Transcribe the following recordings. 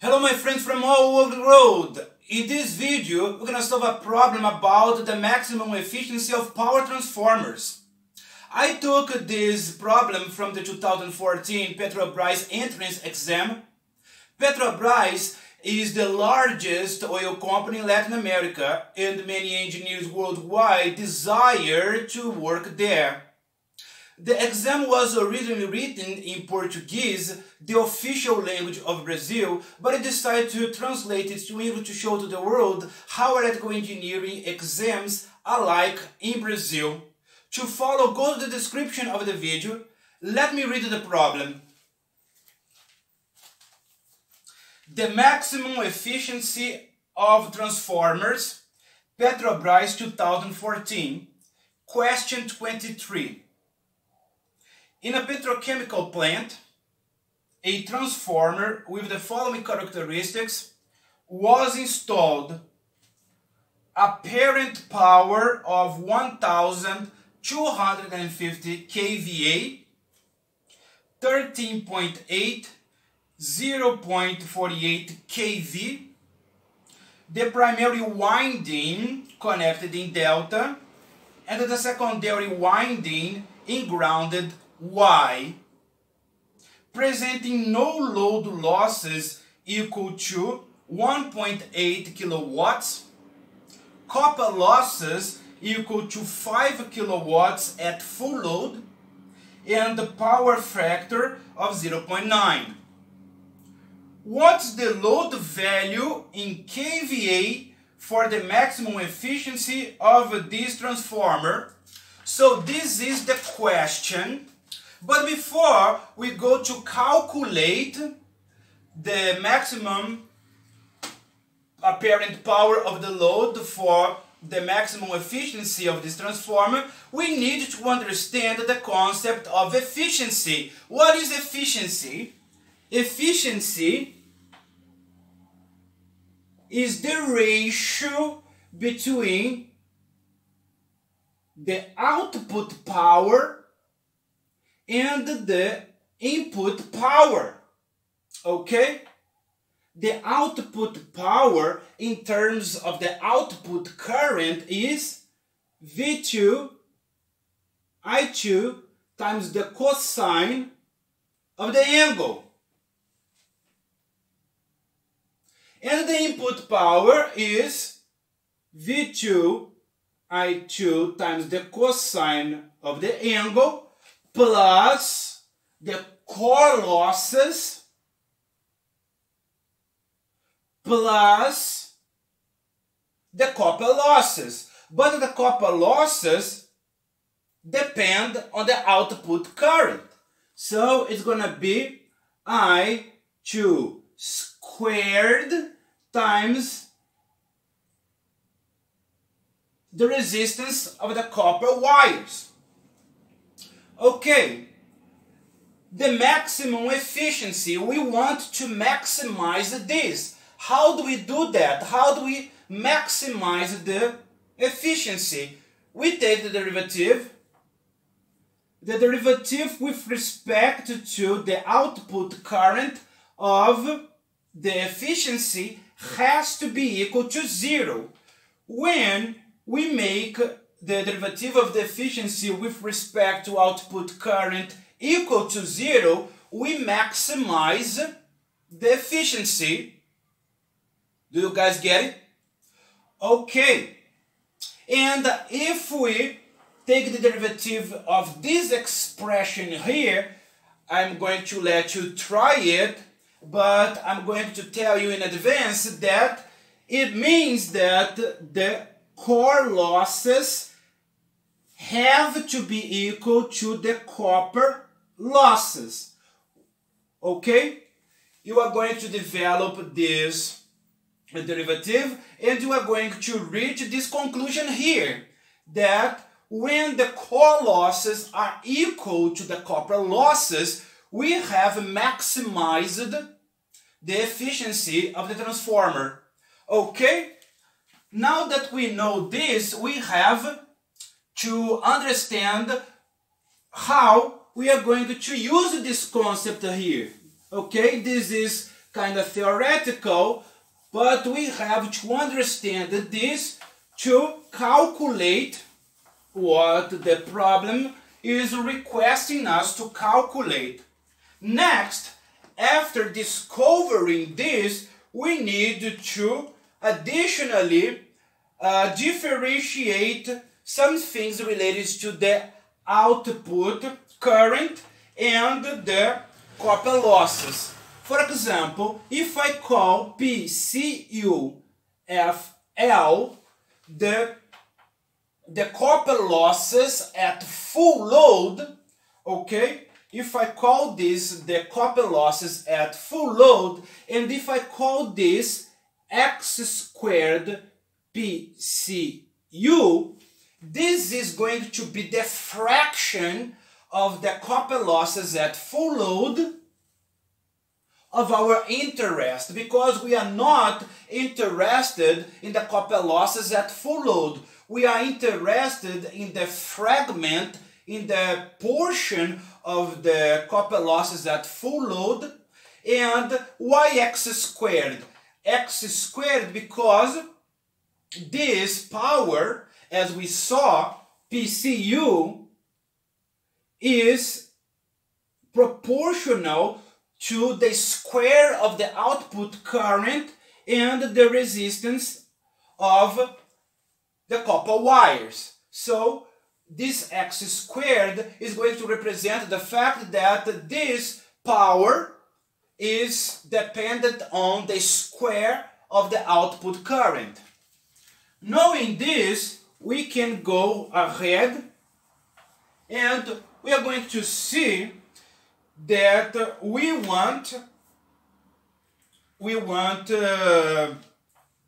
Hello my friends from all over the world! In this video, we're gonna solve a problem about the maximum efficiency of power transformers. I took this problem from the 2014 Petrobras entrance exam. Petrobras is the largest oil company in Latin America and many engineers worldwide desire to work there. The exam was originally written in Portuguese, the official language of Brazil, but I decided to translate it to English to show to the world how electrical engineering exams are like in Brazil. To follow, go to the description of the video. Let me read the problem. The maximum efficiency of transformers, Petrobras 2014, question 23. In a petrochemical plant, a transformer with the following characteristics was installed. Apparent power of 1250 kVA, 13.8, 0.48 kV, the primary winding connected in delta, and the secondary winding in grounded Y, presenting no load losses equal to 1.8 kilowatts, copper losses equal to 5 kilowatts at full load, and the power factor of 0.9. What's the load value in kVA for the maximum efficiency of this transformer? So this is the question but before we go to calculate the maximum apparent power of the load for the maximum efficiency of this transformer, we need to understand the concept of efficiency. What is efficiency? Efficiency is the ratio between the output power and the input power. Okay? The output power in terms of the output current is V2 I2 times the cosine of the angle. And the input power is V2 I2 times the cosine of the angle plus the core losses plus the copper losses. But the copper losses depend on the output current. So it's going to be I2 squared times the resistance of the copper wires. Okay, the maximum efficiency, we want to maximize this. How do we do that? How do we maximize the efficiency? We take the derivative, the derivative with respect to the output current of the efficiency has to be equal to zero when we make the derivative of the efficiency with respect to output current equal to zero, we maximize the efficiency. Do you guys get it? Okay. And if we take the derivative of this expression here, I'm going to let you try it, but I'm going to tell you in advance that it means that the core losses have to be equal to the copper losses. Okay? You are going to develop this derivative and you are going to reach this conclusion here that when the core losses are equal to the copper losses, we have maximized the efficiency of the transformer. Okay? Now that we know this, we have to understand how we are going to use this concept here. Okay, this is kind of theoretical, but we have to understand this to calculate what the problem is requesting us to calculate. Next, after discovering this, we need to additionally uh, differentiate some things related to the output current and the copper losses. For example, if I call PCUFL the, the copper losses at full load, okay, if I call this the copper losses at full load, and if I call this x squared PCU, this is going to be the fraction of the copper losses at full load of our interest because we are not interested in the copper losses at full load. We are interested in the fragment, in the portion of the copper losses at full load and yx squared? x squared because this power, as we saw, PCU, is proportional to the square of the output current and the resistance of the copper wires. So this x squared is going to represent the fact that this power is dependent on the square of the output current. Knowing this, we can go ahead and we are going to see that we want we want uh,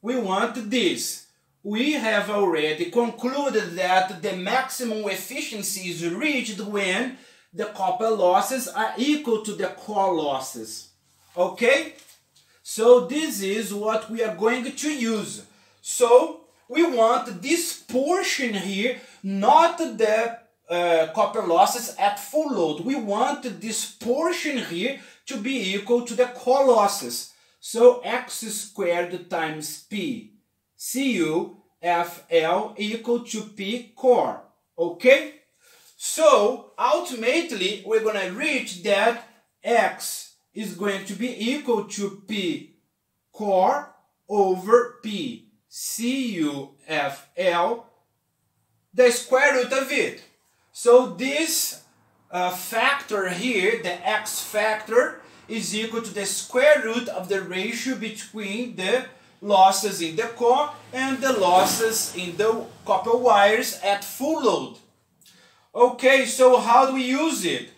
we want this. We have already concluded that the maximum efficiency is reached when the copper losses are equal to the core losses. Okay? So this is what we are going to use. So we want this portion here not the uh, copper losses at full load. We want this portion here to be equal to the core losses. So x squared times p cu fl equal to p core. Okay? So ultimately we're going to reach that x is going to be equal to p core over p cu fl the square root of it. So this uh, factor here, the x factor, is equal to the square root of the ratio between the losses in the core and the losses in the copper wires at full load. Okay, so how do we use it?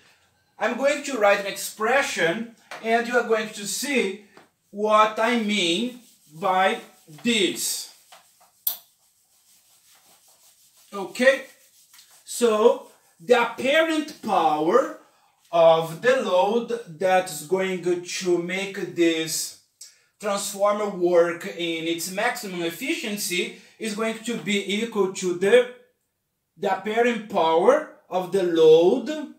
I'm going to write an expression and you are going to see what I mean by this. Okay, so the apparent power of the load that's going to make this transformer work in its maximum efficiency is going to be equal to the, the apparent power of the load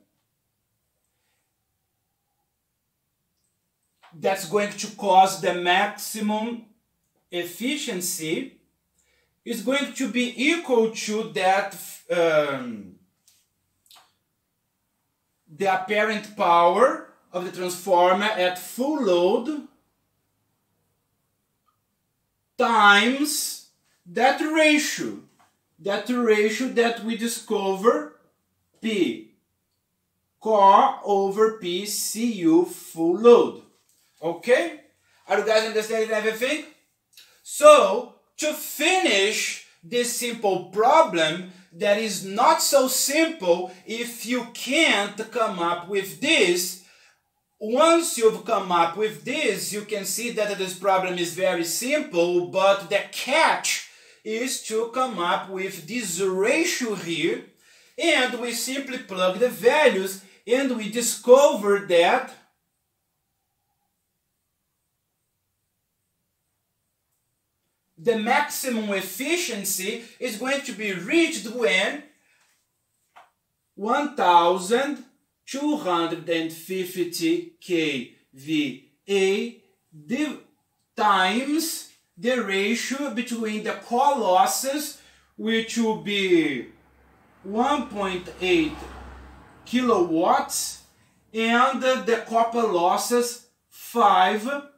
that's going to cause the maximum efficiency is going to be equal to that um, the apparent power of the transformer at full load times that ratio that ratio that we discover P core over P CU full load. Okay? Are you guys understanding everything so to finish this simple problem that is not so simple if you can't come up with this. Once you've come up with this, you can see that this problem is very simple, but the catch is to come up with this ratio here, and we simply plug the values, and we discover that the maximum efficiency is going to be reached when 1250 kVA times the ratio between the core losses, which will be 1.8 kilowatts, and the copper losses 5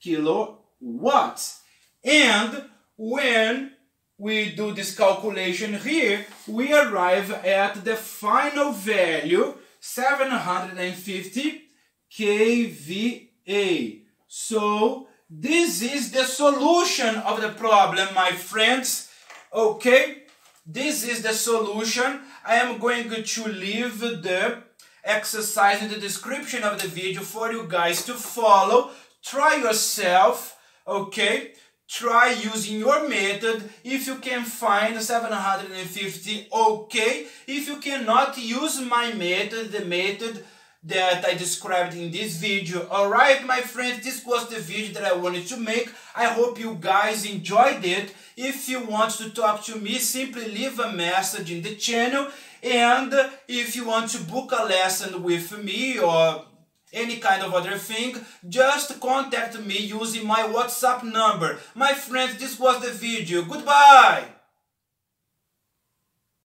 kilowatts. And when we do this calculation here, we arrive at the final value 750 kVA. So this is the solution of the problem, my friends. Okay, this is the solution. I am going to leave the exercise in the description of the video for you guys to follow. Try yourself, okay? Try using your method. If you can find 750 okay. If you cannot use my method the method that I described in this video. Alright my friends this was the video that I wanted to make. I hope you guys enjoyed it. If you want to talk to me simply leave a message in the channel. And if you want to book a lesson with me or any kind of other thing, just contact me using my WhatsApp number. My friends, this was the video. Goodbye!